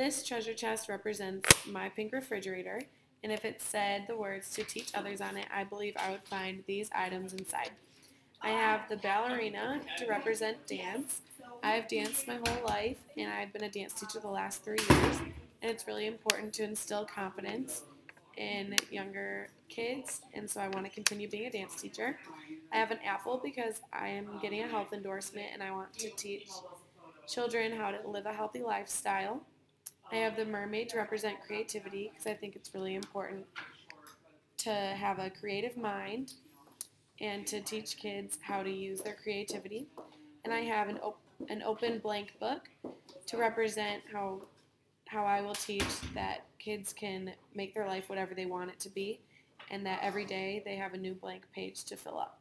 This treasure chest represents my pink refrigerator, and if it said the words to teach others on it, I believe I would find these items inside. I have the ballerina to represent dance. I have danced my whole life, and I've been a dance teacher the last three years, and it's really important to instill confidence in younger kids, and so I want to continue being a dance teacher. I have an apple because I am getting a health endorsement, and I want to teach children how to live a healthy lifestyle. I have the mermaid to represent creativity because I think it's really important to have a creative mind and to teach kids how to use their creativity. And I have an, op- an open blank book to represent how how I will teach that kids can make their life whatever they want it to be and that every day they have a new blank page to fill up.